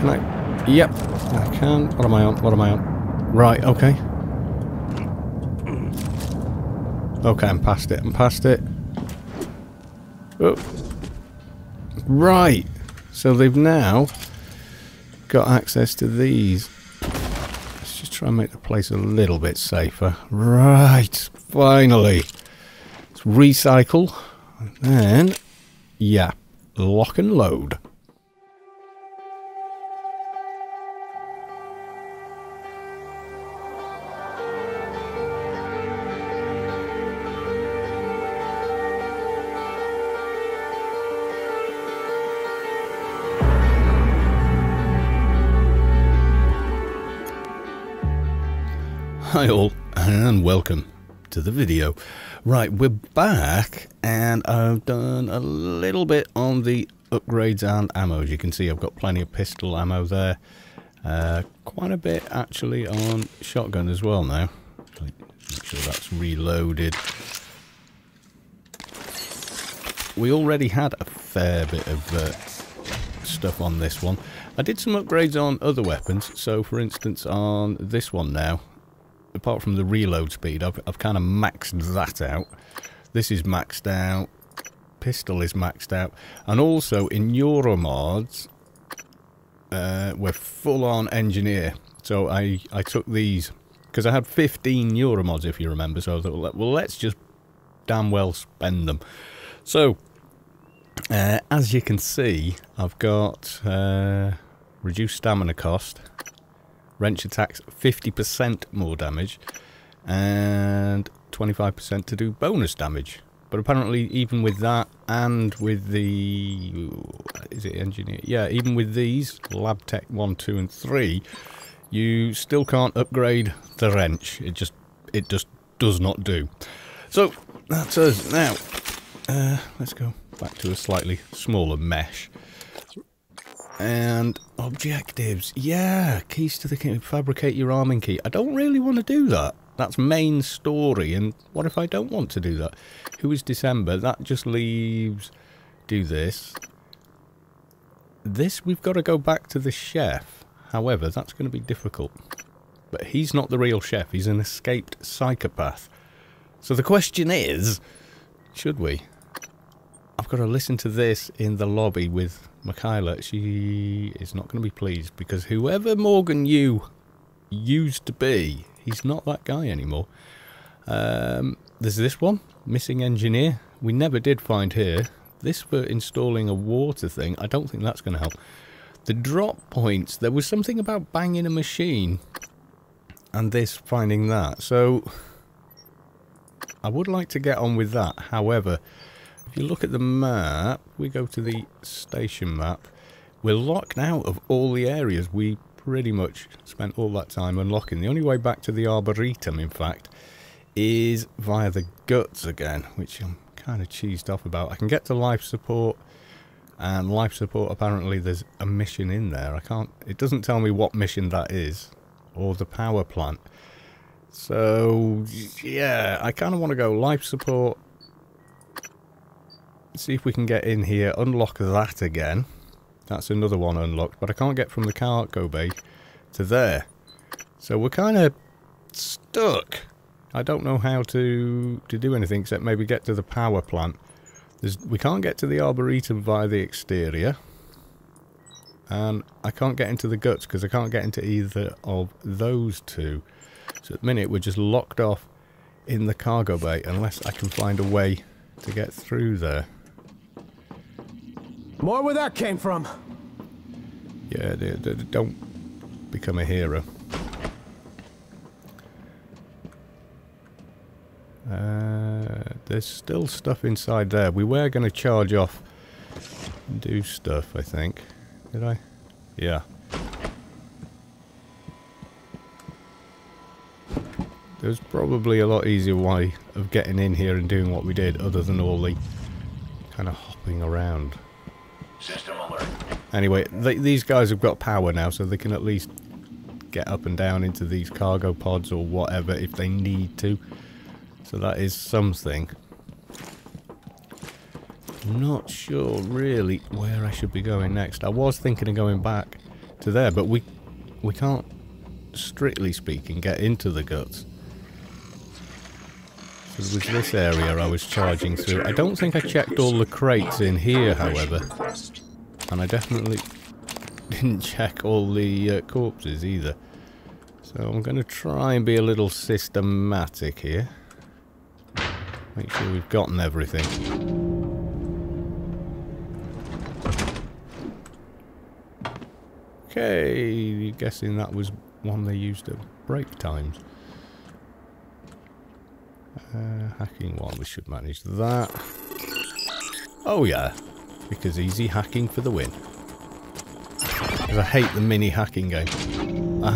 Can I? Yep, I can. What am I on? What am I on? Right, okay. Okay, I'm past it. I'm past it. Oh. Right. So they've now got access to these. Let's just try and make the place a little bit safer. Right. Finally. Let's recycle. And then, yeah, lock and load. Hi all, and welcome to the video. Right, we're back, and I've done a little bit on the upgrades and ammo. As you can see, I've got plenty of pistol ammo there. Uh, quite a bit, actually, on shotgun as well now. Make sure that's reloaded. We already had a fair bit of uh, stuff on this one. I did some upgrades on other weapons, so for instance on this one now, apart from the reload speed, I've, I've kind of maxed that out. This is maxed out. Pistol is maxed out. And also in Neuromods, uh, we're full on engineer. So I, I took these, because I had 15 Neuromods if you remember, so I thought, well let's just damn well spend them. So, uh, as you can see, I've got uh, reduced stamina cost, Wrench attacks 50% more damage and 25% to do bonus damage. But apparently even with that and with the... Is it engineer? Yeah, even with these, Lab Tech 1, 2 and 3, you still can't upgrade the wrench. It just, it just does not do. So, that's us. Now, uh, let's go back to a slightly smaller mesh. And objectives. Yeah, keys to the key. Fabricate your arming key. I don't really want to do that. That's main story. And what if I don't want to do that? Who is December? That just leaves... Do this. This, we've got to go back to the chef. However, that's going to be difficult. But he's not the real chef. He's an escaped psychopath. So the question is, should we? I've got to listen to this in the lobby with Mikhaila. She is not going to be pleased because whoever Morgan you used to be, he's not that guy anymore. Um, there's this one, missing engineer. We never did find here. This for installing a water thing. I don't think that's going to help. The drop points. There was something about banging a machine and this finding that. So I would like to get on with that. However, if you look at the map, we go to the station map, we're locked out of all the areas we pretty much spent all that time unlocking. The only way back to the Arboretum, in fact, is via the guts again, which I'm kind of cheesed off about. I can get to life support, and life support, apparently there's a mission in there. I can't, it doesn't tell me what mission that is, or the power plant. So, yeah, I kind of want to go life support, see if we can get in here, unlock that again. That's another one unlocked, but I can't get from the cargo bay to there. So we're kind of stuck. I don't know how to, to do anything except maybe get to the power plant. There's, we can't get to the Arboretum via the exterior. And I can't get into the guts because I can't get into either of those two. So at the minute we're just locked off in the cargo bay unless I can find a way to get through there. More where that came from. Yeah, they, they don't become a hero. Uh, there's still stuff inside there. We were going to charge off and do stuff, I think. Did I? Yeah. There's probably a lot easier way of getting in here and doing what we did other than all the kind of hopping around. System alert. Anyway, these guys have got power now, so they can at least get up and down into these cargo pods or whatever if they need to. So that is something. Not sure really where I should be going next. I was thinking of going back to there, but we we can't, strictly speaking, get into the guts. Was this area I was charging through. I don't think I checked all the crates in here, however. And I definitely didn't check all the uh, corpses either. So I'm going to try and be a little systematic here. Make sure we've gotten everything. Okay, guessing that was one they used at break times. Uh, hacking one, we should manage that. Oh yeah, because easy hacking for the win. Because I hate the mini hacking game.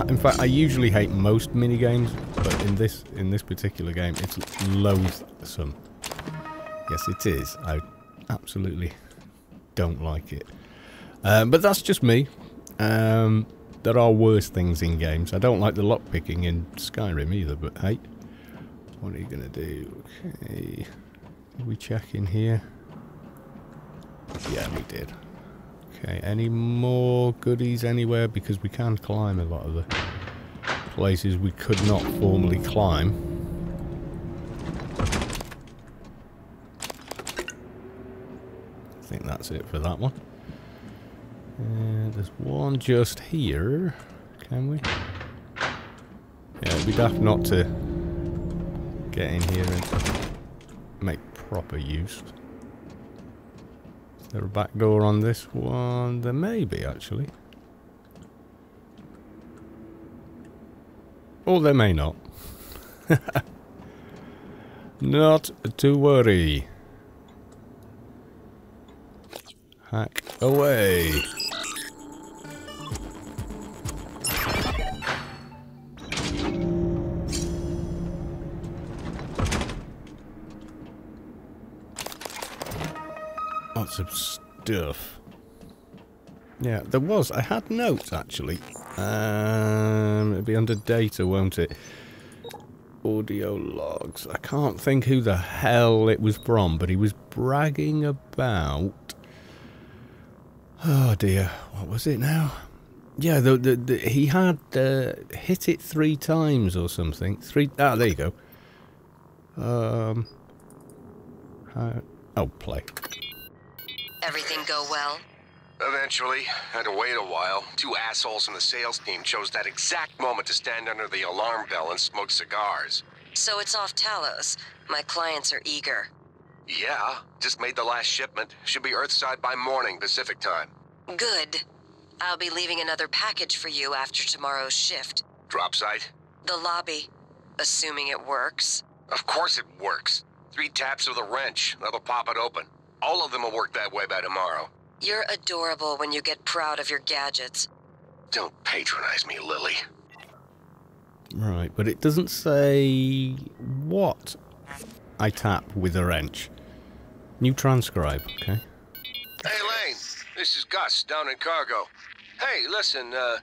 in fact, I usually hate most mini games, but in this in this particular game, it's loathsome. Yes, it is. I absolutely don't like it. Um, but that's just me. Um, there are worse things in games. I don't like the lockpicking in Skyrim either, but hey. What are you to do? Okay. Did we check in here? Yeah, we did. Okay, any more goodies anywhere? Because we can climb a lot of the places we could not formally climb. I think that's it for that one. And there's one just here. Can we? Yeah, it'd be daft not to get in here and make proper use. Is there a back door on this one? There may be, actually. Or there may not. not to worry. Hack away. Of stuff. Yeah, there was. I had notes, actually. Um, it'll be under data, won't it? Audio logs. I can't think who the hell it was from, but he was bragging about... Oh, dear. What was it now? Yeah, the, the, the he had uh, hit it three times or something. Three... Ah, there you go. Um... oh, play. Everything go well? Eventually. Had to wait a while. Two assholes from the sales team chose that exact moment to stand under the alarm bell and smoke cigars. So it's off Talos. My clients are eager. Yeah, just made the last shipment. Should be Earthside by morning, Pacific time. Good. I'll be leaving another package for you after tomorrow's shift. Drop site? The lobby. Assuming it works. Of course it works. Three taps of the wrench. That'll pop it open. All of them will work that way by tomorrow. You're adorable when you get proud of your gadgets. Don't patronize me, Lily. Right, but it doesn't say what I tap with a wrench. New transcribe, okay. Hey, Lane. This is Gus, down in cargo. Hey, listen, uh,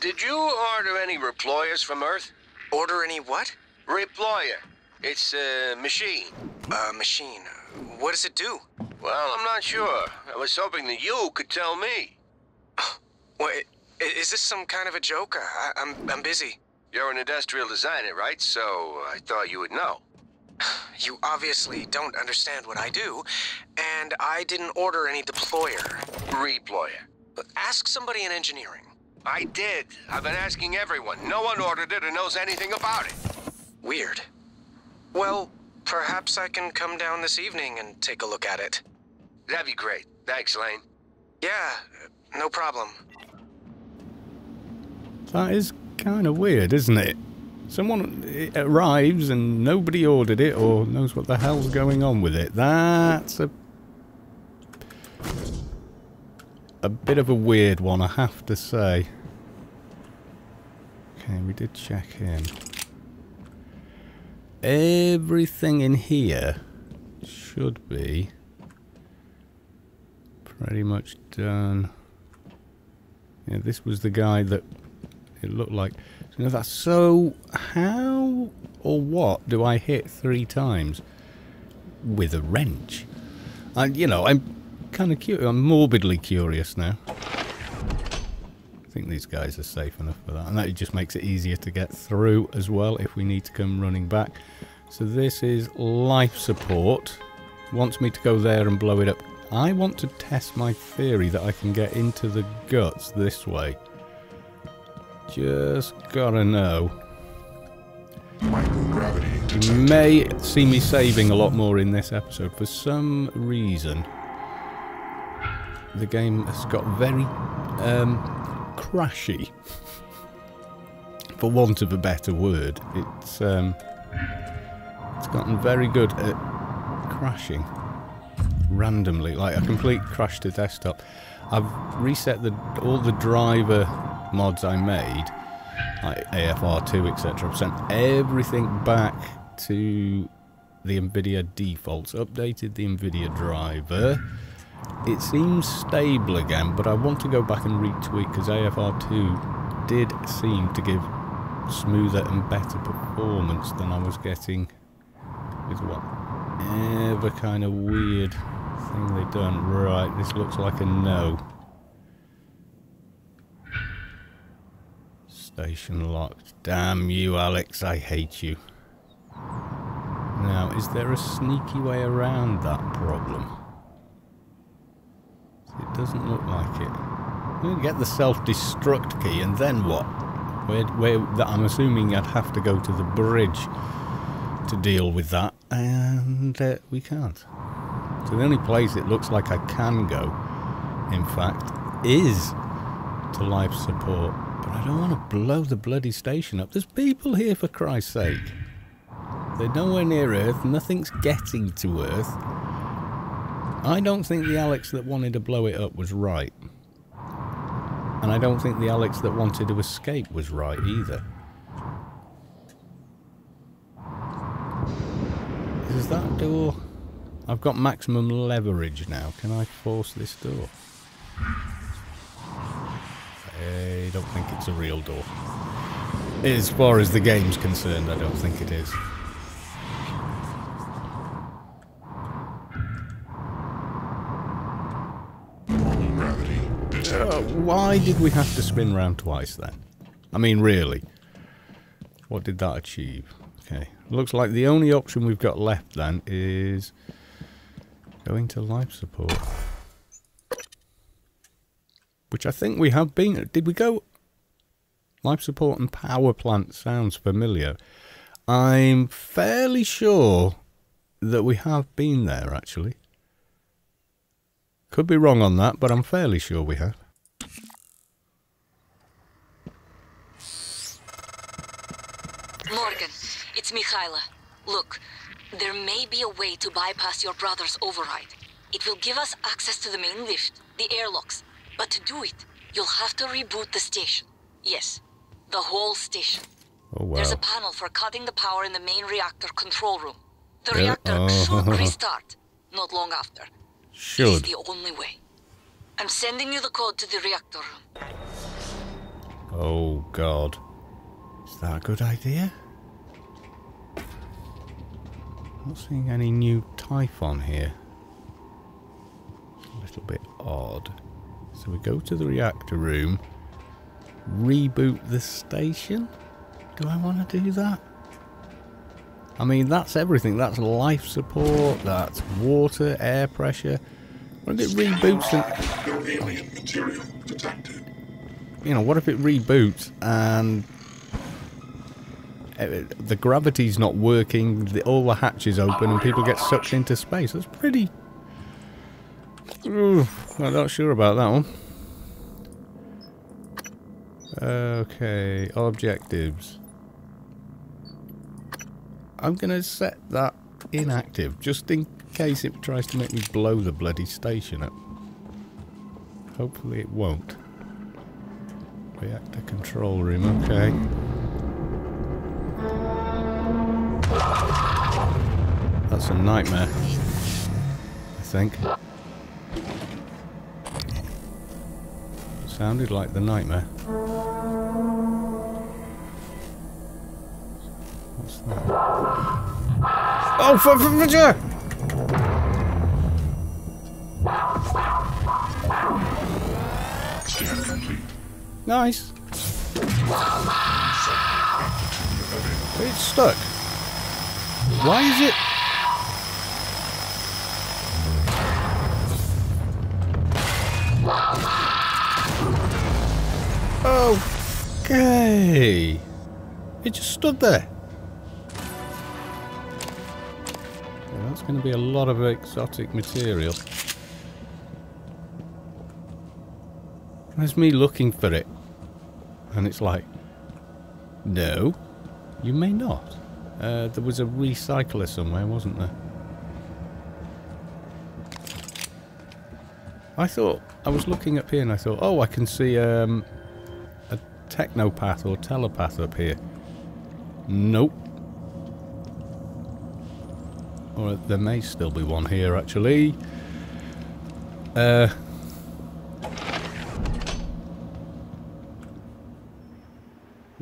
did you order any reployers from Earth? Order any what? Reployer. It's a machine. A machine. What does it do? Well, I'm not sure. I was hoping that you could tell me. Wait, is this some kind of a joke? I, I'm, I'm busy. You're an industrial designer, right? So I thought you would know. You obviously don't understand what I do, and I didn't order any deployer. Reployer. Ask somebody in engineering. I did. I've been asking everyone. No one ordered it or knows anything about it. Weird. Well, perhaps I can come down this evening and take a look at it. That'd be great. Thanks, Lane. Yeah, no problem. That is kind of weird, isn't it? Someone it arrives and nobody ordered it or knows what the hell's going on with it. That's a a bit of a weird one, I have to say. Okay, we did check in. Everything in here should be pretty much done. Yeah, this was the guy that it looked like. That's so how or what do I hit three times with a wrench? I, you know, I'm kind of curious. I'm morbidly curious now. I think these guys are safe enough for that. And that just makes it easier to get through as well if we need to come running back. So this is life support. Wants me to go there and blow it up. I want to test my theory that I can get into the guts this way. Just gotta know. You may see me saving a lot more in this episode. For some reason, the game has got very um, crashy. For want of a better word, it's um, it's gotten very good at crashing randomly. Like a complete crash to desktop. I've reset the all the driver mods I made, like AFR2, etc. I've sent everything back to the NVIDIA defaults, updated the NVIDIA driver. It seems stable again, but I want to go back and retweak because AFR2 did seem to give smoother and better performance than I was getting with whatever kind of weird thing they've done. Right, this looks like a no. Station locked. Damn you, Alex, I hate you. Now, is there a sneaky way around that problem? It doesn't look like it. Get the self-destruct key, and then what? Where, where, I'm assuming I'd have to go to the bridge to deal with that, and uh, we can't. So the only place it looks like I can go, in fact, is to life support. But I don't want to blow the bloody station up. There's people here, for Christ's sake. They're nowhere near Earth. Nothing's getting to Earth. I don't think the Alex that wanted to blow it up was right. And I don't think the Alex that wanted to escape was right either. Is that door... I've got maximum leverage now. Can I force this door? I don't think it's a real door. As far as the game's concerned, I don't think it is. Why did we have to spin round twice then? I mean, really? What did that achieve? Okay. Looks like the only option we've got left then is going to life support. Which I think we have been. Did we go? Life support and power plant sounds familiar. I'm fairly sure that we have been there actually. Could be wrong on that, but I'm fairly sure we have. Morgan, it's Mikhaila. Look, there may be a way to bypass your brother's override. It will give us access to the main lift, the airlocks. But to do it, you'll have to reboot the station. Yes, the whole station. Oh, wow. There's a panel for cutting the power in the main reactor control room. The reactor oh. should restart, not long after. It is Should. the only way. I'm sending you the code to the reactor room. Oh, God. Is that a good idea? Not seeing any new Typhon here. A little bit odd. So we go to the reactor room, reboot the station. Do I want to do that? I mean, that's everything. That's life support, that's water, air pressure. What if it reboots and No alien material detected. you know, what if it reboots and Uh, the gravity's not working, the, all the hatches open, and people get sucked into space? That's pretty. Ooh, I'm not sure about that one. Okay, objectives. I'm gonna set that inactive just in case it tries to make me blow the bloody station up. Hopefully it won't. Reactor control room, okay. That's a nightmare. I think. Sounded like the nightmare. What's that? Oh, for, for, for sure! Nice. It's stuck. Why is it? Okay. It just stood there. Yeah, that's going to be a lot of exotic material. There's me looking for it. And it's like, no, you may not. Uh, there was a recycler somewhere, wasn't there? I thought, I was looking up here and I thought, oh, I can see um, technopath or telepath up here. Nope. Or there may still be one here, actually. Uh,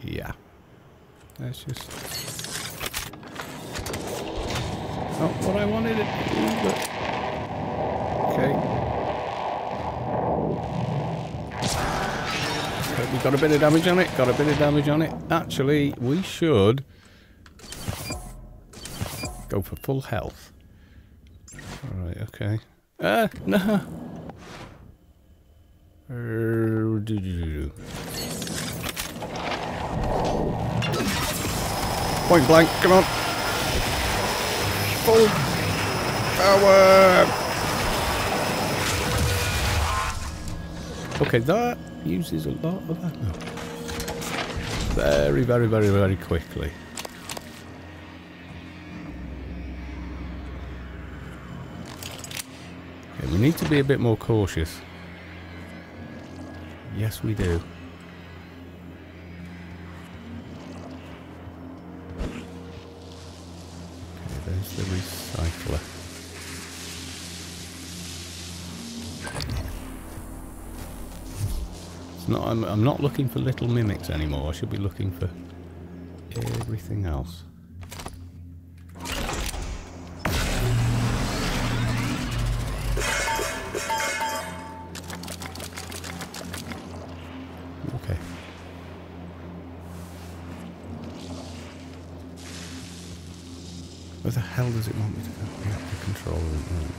yeah. Let's just... Not what I wanted it to do, but... Okay. We got a bit of damage on it, got a bit of damage on it. Actually, we should go for full health. Alright, okay. Ah, no. Uh, do, do, do. Point blank, come on. Full power. Okay, that uses a lot of ammo. Very, very, very, very quickly. Okay, we need to be a bit more cautious. Yes, we do. Okay, there's the recycler. It's not. I'm, I'm not looking for little mimics anymore. I should be looking for everything else. Okay. Where the hell does it want me to go? Yeah, the control room.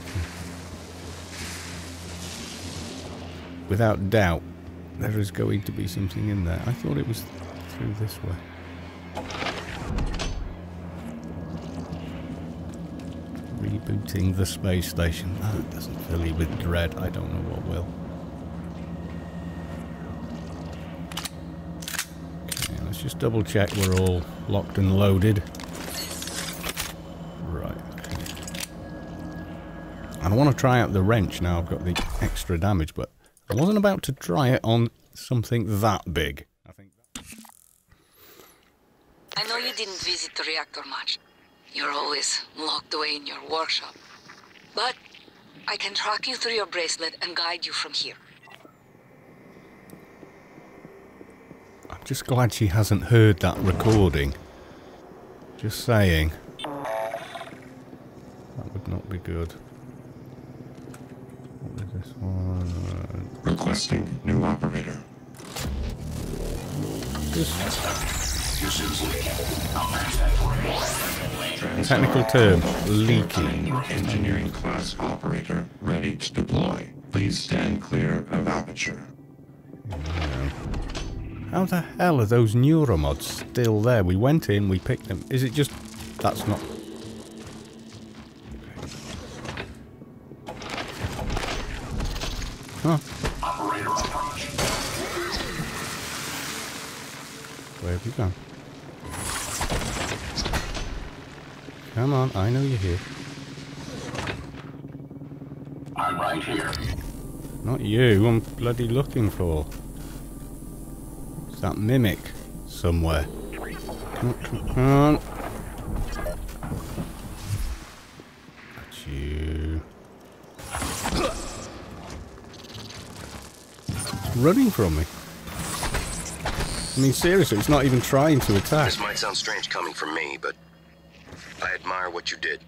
Without doubt, there is going to be something in there. I thought it was through this way. Rebooting the space station. Ah, that doesn't fill you with dread. I don't know what will. Okay, let's just double check we're all locked and loaded. Right, I want to try out the wrench now I've got the extra damage, but I wasn't about to try it on something that big. I think. I know you didn't visit the reactor much. You're always locked away in your workshop. But I can track you through your bracelet and guide you from here. I'm just glad she hasn't heard that recording. Just saying. That would not be good. What is this one? Requesting new operator. Technical term, leaking. Engineering class operator ready to deploy. Please stand clear of aperture. How the hell are those neuromods still there? We went in, we picked them. Is it just... That's not... Huh. Where have you gone? Come on, I know you're here. I'm right here. Not you, I'm bloody looking for. It's that mimic somewhere. Come on, come on. You. It's running from me. I mean, seriously, it's not even trying to attack. This might sound strange coming from me, but I admire what you did.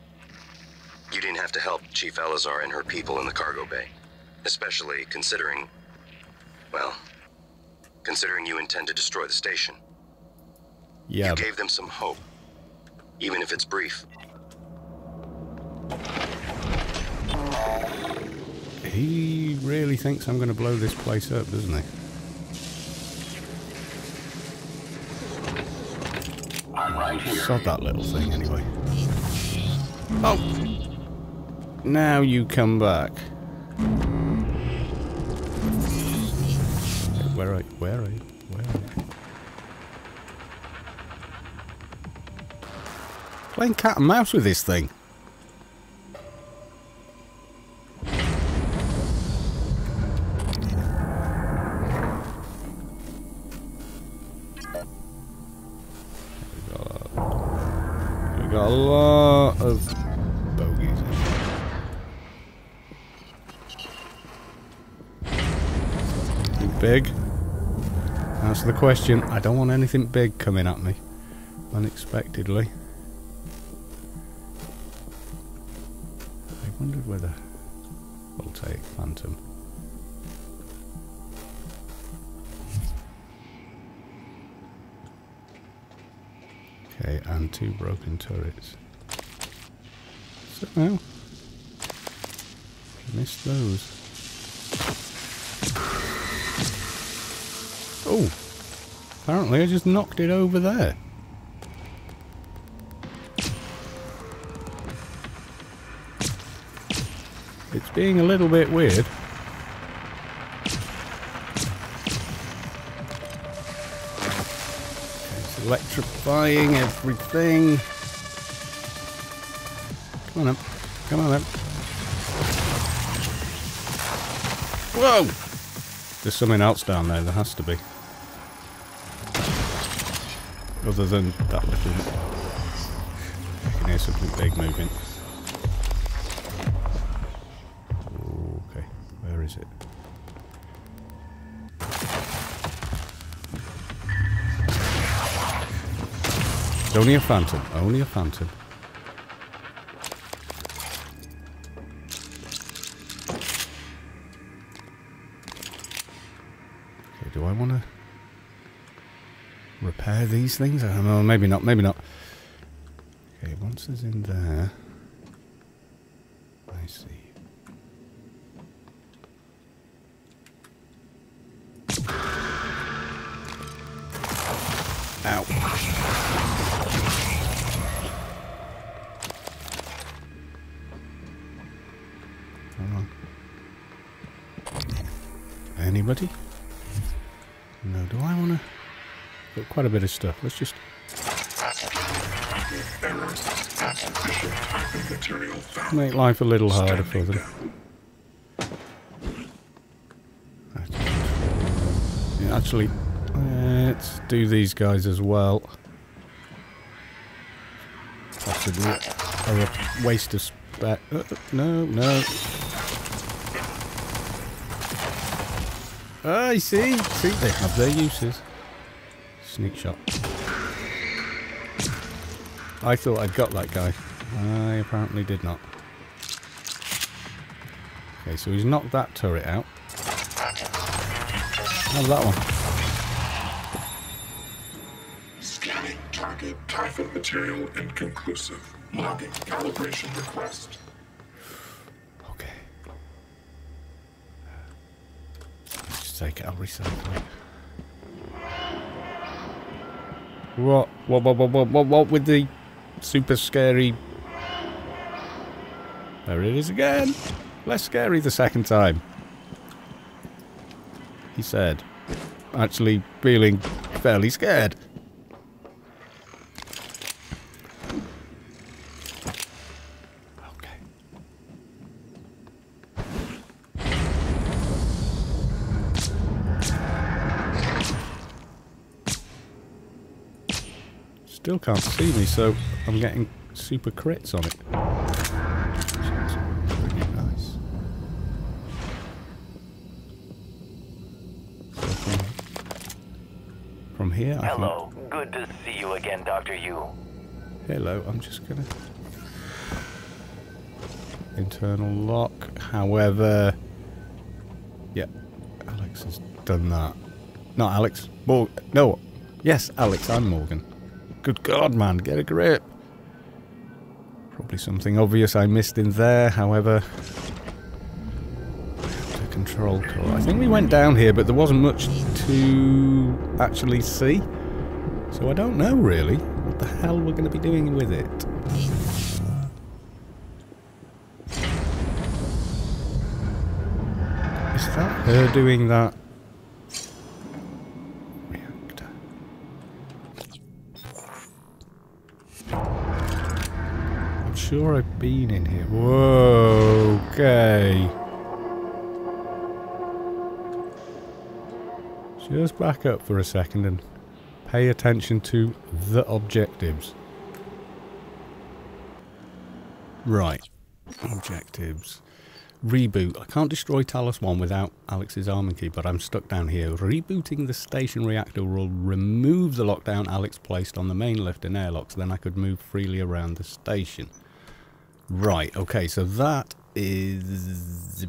You didn't have to help Chief Elazar and her people in the cargo bay. Especially considering, well, considering you intend to destroy the station. Yeah, You gave them some hope, even if it's brief. he really thinks I'm going to blow this place up, doesn't he? I'm right here. Sod that little thing anyway. Oh! Now you come back. Where are you? Where are you? Where are you? Playing cat and mouse with this thing. Question. I don't want anything big coming at me unexpectedly. I wondered whether we'll take Phantom. Okay, and two broken turrets. So now, missed those. Apparently I just knocked it over there. It's being a little bit weird. It's electrifying everything. Come on up. Come on up. Whoa! There's something else down there, there has to be. Other than that little... I can hear something big moving. Okay, where is it? It's only a phantom, only a phantom. Okay, do I want to repair these things? I don't know, maybe not, maybe not. Okay, once it's in there... I see. Quite a bit of stuff. Let's just... Make life a little harder for them. Actually, let's do these guys as well. Possibly a waste of spec. Uh, no, no. I see. See, they have their uses. Sneak shot. I thought I'd got that guy. I apparently did not. Okay, so he's knocked that turret out. How's that one? Scanning target Typhon material inconclusive. Logging calibration request. Okay. Just take it, I'll recycle it. What? What, what, what, what, what, with the super scary... There it is again! Less scary the second time. He said. Actually feeling fairly scared. Okay. Still can't see me, so I'm getting super crits on it. Nice. So from, from here, I Hello. Good to see you again, Dr. Yu. Hello, I'm just gonna... Internal lock, however... Yeah. Alex has done that. Not Alex. Mor no. Yes, Alex, I'm Morgan. Good God, man, get a grip. Probably something obvious I missed in there, however. The control core. I think we went down here, but there wasn't much to actually see. So I don't know, really, what the hell we're going to be doing with it. Is that her doing that? Sure I've been in here. Whoa, okay. Just back up for a second and pay attention to the objectives. Right. Objectives. Reboot. I can't destroy Talos 1 without Alex's arming key, but I'm stuck down here. Rebooting the station reactor will remove the lockdown Alex placed on the main lift and airlocks, then I could move freely around the station. Right, okay, so that is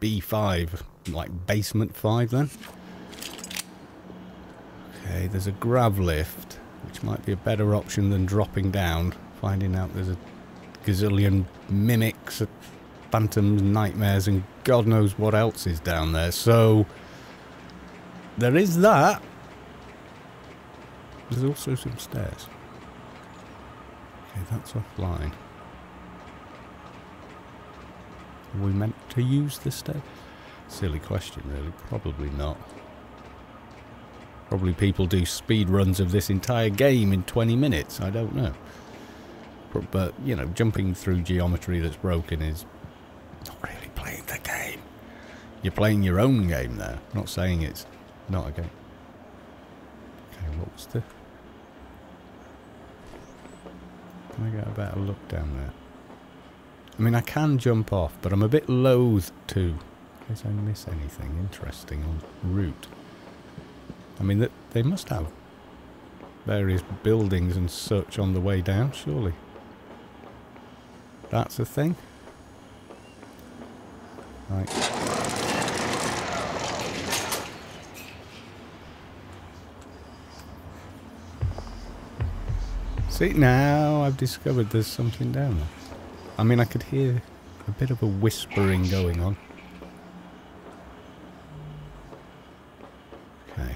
B5, like basement 5 then. Okay, there's a grav lift, which might be a better option than dropping down, finding out there's a gazillion mimics, phantoms, nightmares, and God knows what else is down there. So, there is that. There's also some stairs. Okay, that's offline. Are we meant to use the stair? Silly question, really. Probably not. Probably people do speed runs of this entire game in 20 minutes. I don't know. But, but, you know, jumping through geometry that's broken is not really playing the game. You're playing your own game there. Not saying it's not a game. Okay, what was the... Can I get a better look down there? I mean, I can jump off, but I'm a bit loath to, in case I miss anything interesting on route. I mean, th they must have various buildings and such on the way down, surely. That's a thing? Right. See, now I've discovered there's something down there. I mean, I could hear a bit of a whispering going on. Okay.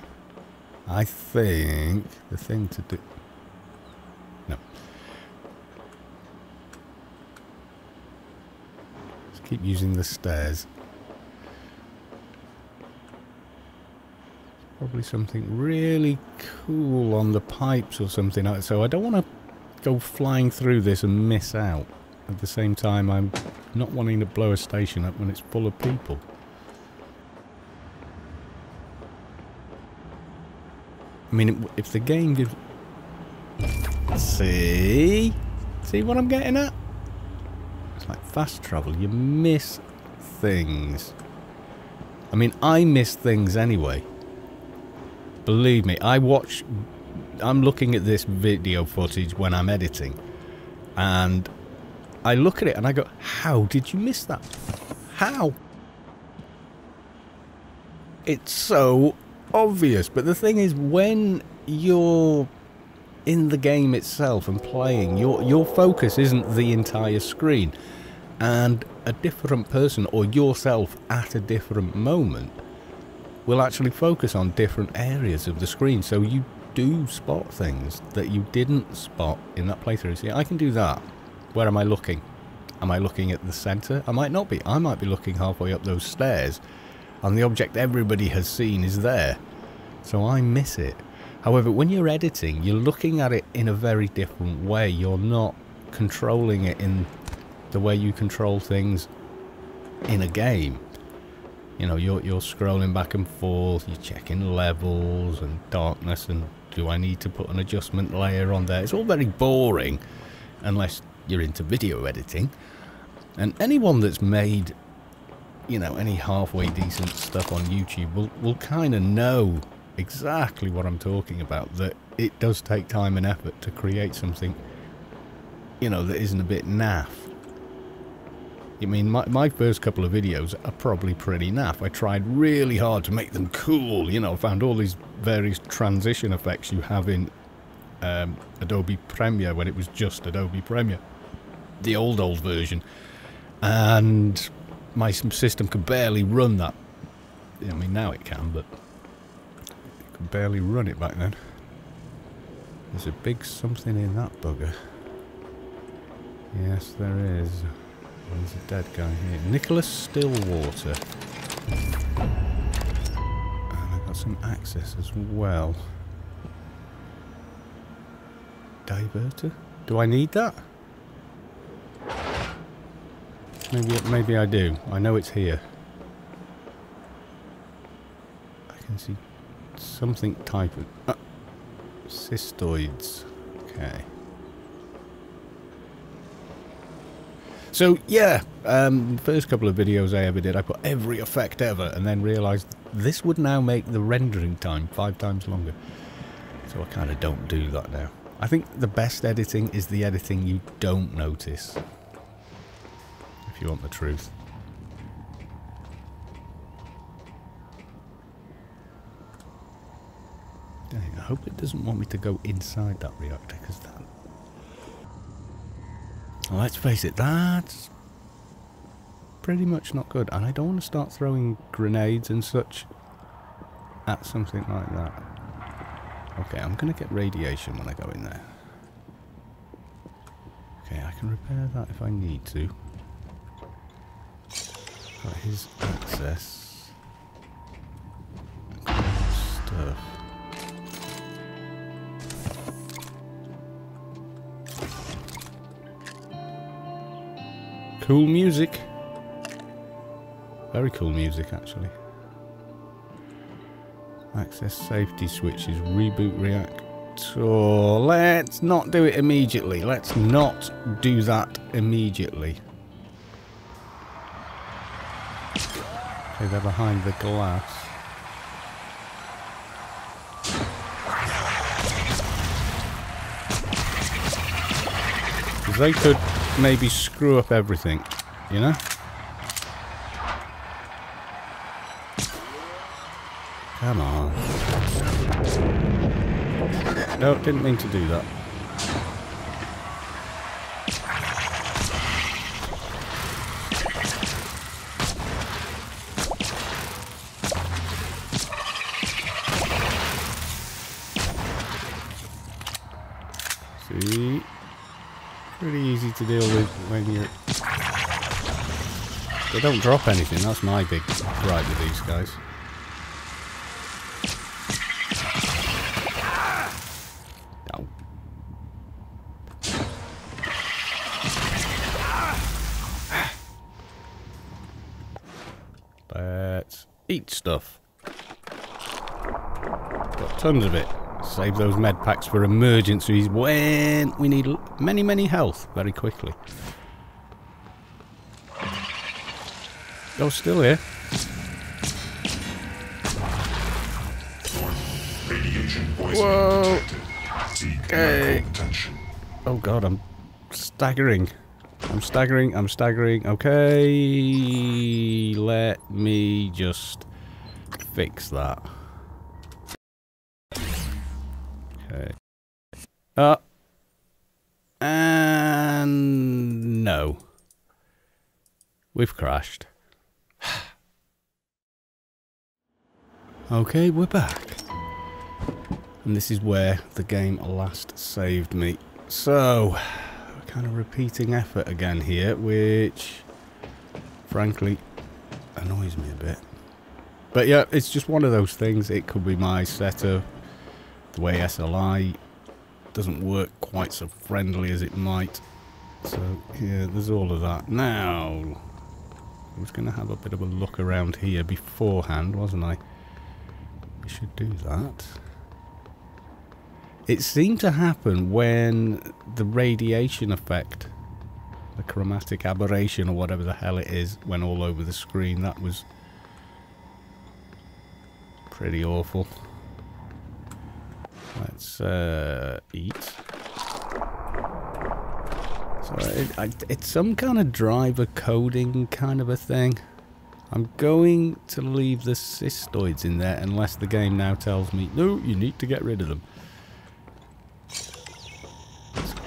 I think the thing to do... No. Let's keep using the stairs. Probably something really cool on the pipes or something. So I don't want to go flying through this and miss out. At the same time, I'm not wanting to blow a station up when it's full of people. I mean, if the game gives... See? See what I'm getting at? It's like fast travel. You miss things. I mean, I miss things anyway. Believe me, I watch... I'm looking at this video footage when I'm editing. And I look at it and I go, how did you miss that? How? It's so obvious. But the thing is, when you're in the game itself and playing, your your focus isn't the entire screen. And a different person or yourself at a different moment will actually focus on different areas of the screen. So you do spot things that you didn't spot in that playthrough. See, I can do that. Where am I looking? Am I looking at the centre? I might not be. I might be looking halfway up those stairs and the object everybody has seen is there. So I miss it. However, when you're editing, you're looking at it in a very different way. You're not controlling it in the way you control things in a game. You know, you're, you're scrolling back and forth, you're checking levels and darkness and do I need to put an adjustment layer on there? It's all very boring unless you're into video editing. And anyone that's made, you know, any halfway decent stuff on YouTube will, will kind of know exactly what I'm talking about. That it does take time and effort to create something, you know, that isn't a bit naff. I mean, my, my first couple of videos are probably pretty naff. I tried really hard to make them cool, you know, found all these various transition effects you have in um, Adobe Premiere when it was just Adobe Premiere. The old, old version. And my system could barely run that. I mean, now it can, but it could barely run it back then. There's a big something in that bugger. Yes, there is. There's a dead guy here. Nicholas Stillwater. And I've got some access as well. Diverter? Do I need that? Maybe, maybe I do. I know it's here. I can see something type of... Uh, cystoids. Okay. So yeah, um, first couple of videos I ever did, I put every effect ever, and then realised this would now make the rendering time five times longer. So I kind of don't do that now. I think the best editing is the editing you don't notice. If you want the truth. Dang, I hope it doesn't want me to go inside that reactor, because that... Let's face it, that's pretty much not good. And I don't want to start throwing grenades and such at something like that. Okay, I'm going to get radiation when I go in there. Okay, I can repair that if I need to. Got his access. Stuff. Cool music. Very cool music, actually. Access safety switches, reboot reactor. Let's not do it immediately. Let's not do that immediately. Okay, they're behind the glass. They could maybe screw up everything, you know? Come on. No, didn't mean to do that. See? Pretty easy to deal with when you're... They don't drop anything, that's my big gripe with these guys. Eat stuff. Got tons of it. Save those med packs for emergencies when we need many, many health very quickly. Oh, still here. Whoa. Okay. Oh god, I'm staggering. I'm staggering, I'm staggering. Okay, let me just fix that. Okay. Uh. And no. We've crashed. okay, we're back. And this is where the game last saved me. So, kind of repeating effort again here, which frankly annoys me a bit. But yeah, it's just one of those things. It could be my setup, the way SLI doesn't work quite so friendly as it might. So yeah, there's all of that. Now, I was going to have a bit of a look around here beforehand, wasn't I? We should do that. It seemed to happen when the radiation effect, the chromatic aberration or whatever the hell it is, went all over the screen. That was pretty awful. Let's uh, eat. So it, I, it's some kind of driver coding kind of a thing. I'm going to leave the cystoids in there unless the game now tells me, no, you need to get rid of them.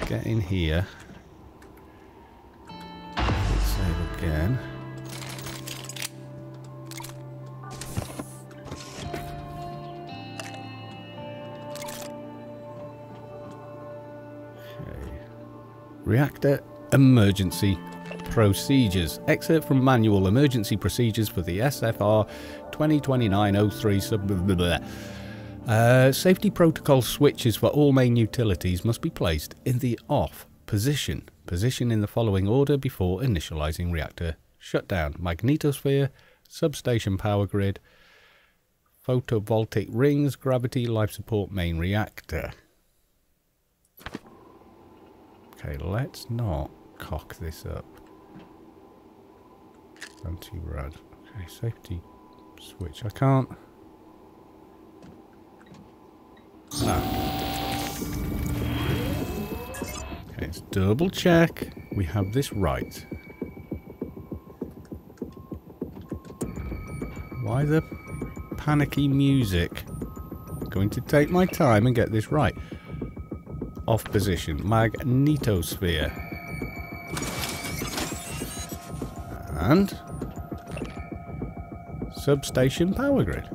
Get in here. Let's save again. Okay. Reactor emergency procedures. Excerpt from manual emergency procedures for the SFR 2029-03 sub. blah, blah, blah. Uh, safety protocol switches for all main utilities must be placed in the off position. Position in the following order before initializing reactor shutdown. Magnetosphere, substation power grid, photovoltaic rings, gravity, life support main reactor. Okay, let's not cock this up. Anti-rad. Okay, safety switch. I can't... let's double check. We have this right. Why the panicky music? I'm Going to take my time and get this right. Off position. Magnetosphere. And substation power grid.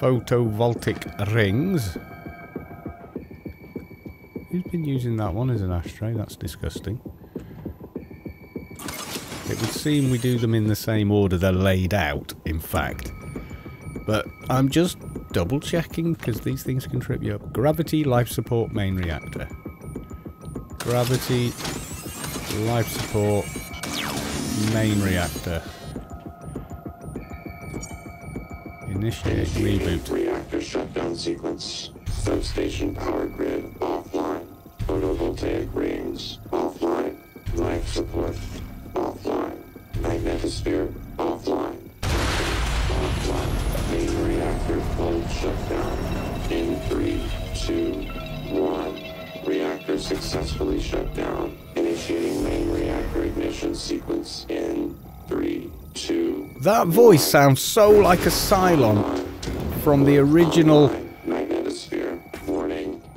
Photovoltaic rings. Who's been using that one as an ashtray? That's disgusting. It would seem we do them in the same order they're laid out, in fact. But I'm just double checking because these things can trip you up. Gravity life support main reactor. Gravity life support main reactor. Initiate reboot. Reactor shutdown sequence. Substation power grid offline. Photovoltaic rings offline. Life support offline. Magnetosphere offline. Offline. Main reactor full shutdown. In three, two, one. Reactor successfully shut down. Initiating main reactor ignition sequence in three, two, That voice sounds so like a Cylon from the original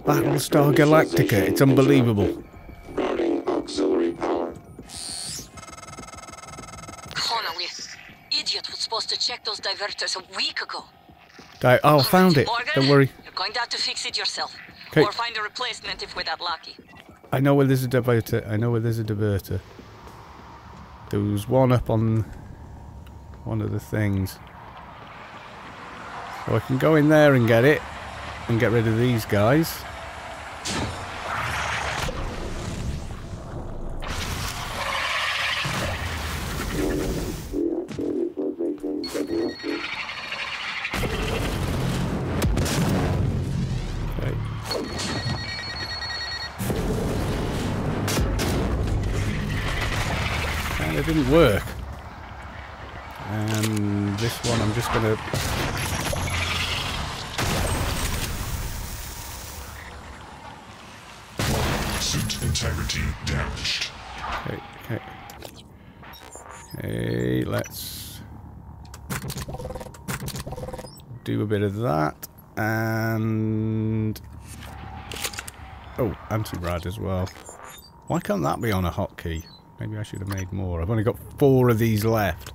Battlestar Galactica. It's unbelievable. Routing auxiliary power. Connolly, idiot was supposed to check those diverters a week ago. Di- oh, found it. Morgan, Don't worry. You're going to have to fix it yourself. 'Kay. Or find a replacement if we're that lucky. I know where there's a diverter. I know where there's a diverter. There was one up on one of the things. So I can go in there and get it and get rid of these guys. Didn't work. This one I'm just gonna Suit integrity damaged. Okay, okay. Okay, let's do a bit of that and oh, anti-rad as well. Why can't that be on a hotkey? Maybe I should have made more. I've only got four of these left.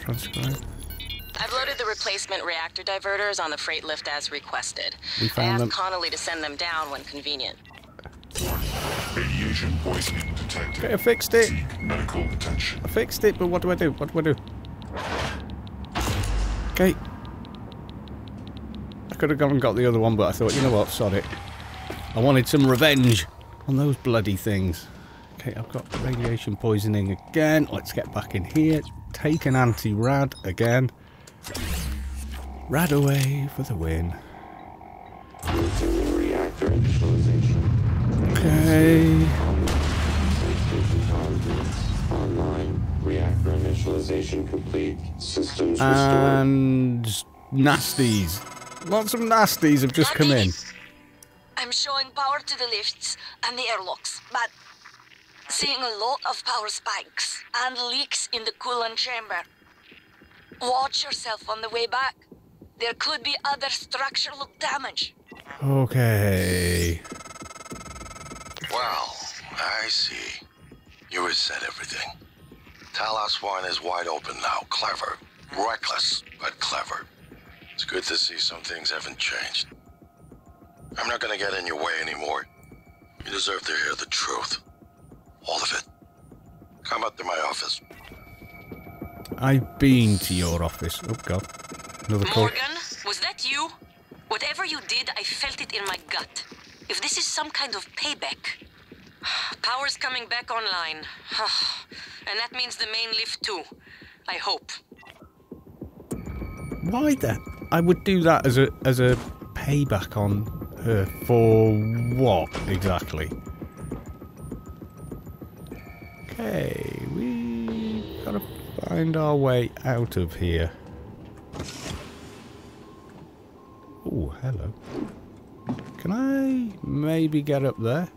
Transcribe. I've loaded the replacement reactor diverters on the freight lift as requested. We I asked them. Connolly to send them down when convenient. Radiation poisoning detected. Okay, I fixed it. Seek medical attention. I fixed it, but what do I do? What do I do? Okay. I could have gone and got the other one, but I thought, you know what, sod it. I wanted some revenge on those bloody things. Okay, I've got radiation poisoning again. Let's get back in here. Take an anti-rad again. Rad away for the win. Reactor initialization. Okay. Station power grids online. Reactor initialization complete. Systems restored. And nasties. Lots of nasties have just come in. I'm showing power to the lifts and the airlocks, but seeing a lot of power spikes and leaks in the coolant chamber. Watch yourself on the way back. There could be other structural damage. Okay. Well, I see. You reset everything. Talos 1 is wide open now. Clever. Reckless, but clever. It's good to see some things haven't changed. I'm not gonna get in your way anymore. You deserve to hear the truth. All of it. Come up to my office. I've been to your office. Oh god. Another call. Morgan, was that you? Whatever you did, I felt it in my gut. If this is some kind of payback. Power's coming back online. and that means the main lift too. I hope. Why then? I would do that as a as a payback on her for what exactly? Okay, we gotta find our way out of here. Oh, hello. Can I maybe get up there?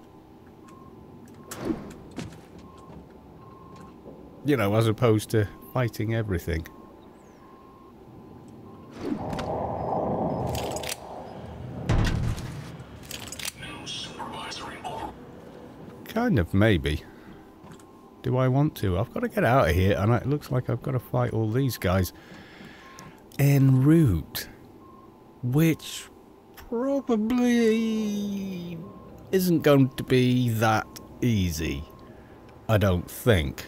You know, as opposed to fighting everything. Kind of, maybe. Do I want to? I've got to get out of here, and it looks like I've got to fight all these guys en route. Which probably isn't going to be that easy. I don't think.